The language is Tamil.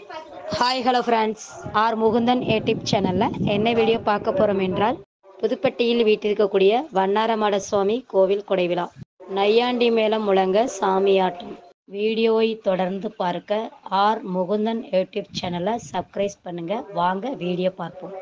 Hi hello friends R Mukundan YouTube சேனலில் என்ன வீடியோ பார்க்க போகிறோம் என்றால் புதுப்பட்டியில் வீட்டிருக்கக்கூடிய வண்ணாரமாட சுவாமி கோவில் குடைவிழா நையாண்டி மேளம் முழங்க சாமி சாமியாட்டம் வீடியோவை தொடர்ந்து பார்க்க ஆர் முகுந்தன் யூடியூப் சேனலை சப்ஸ்கிரைப் பண்ணுங்கள் வாங்க வீடியோ பார்ப்போம்.